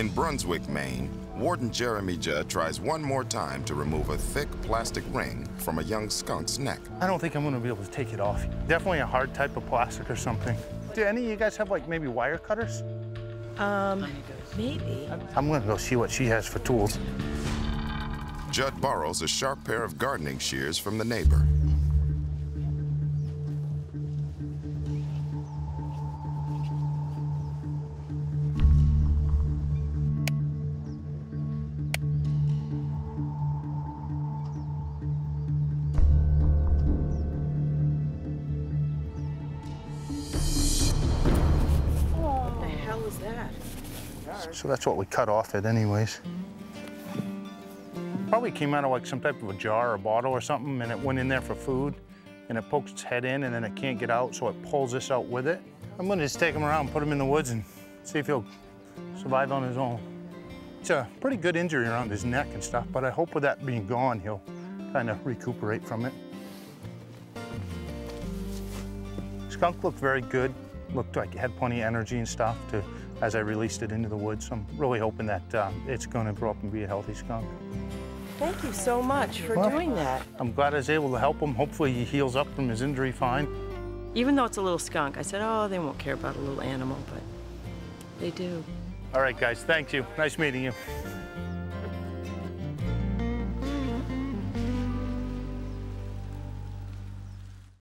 In Brunswick, Maine, Warden Jeremy Judd tries one more time to remove a thick plastic ring from a young skunk's neck. I don't think I'm gonna be able to take it off. Definitely a hard type of plastic or something. Do any of you guys have like maybe wire cutters? Um, maybe. I'm gonna go see what she has for tools. Judd borrows a sharp pair of gardening shears from the neighbor. Is that? So that's what we cut off it anyways. Probably came out of like some type of a jar or bottle or something and it went in there for food and it pokes its head in and then it can't get out so it pulls this out with it. I'm gonna just take him around, put him in the woods and see if he'll survive on his own. It's a pretty good injury around his neck and stuff, but I hope with that being gone, he'll kind of recuperate from it. Skunk looked very good. Looked like it had plenty of energy and stuff to, as I released it into the woods. I'm really hoping that uh, it's going to grow up and be a healthy skunk. Thank you so much for Well- doing that. I'm glad I was able to help him. Hopefully he heals up from his injury fine. Even though it's a little skunk, I said, oh, they won't care about a little animal, but they do. All right, guys, thank you. Nice meeting you.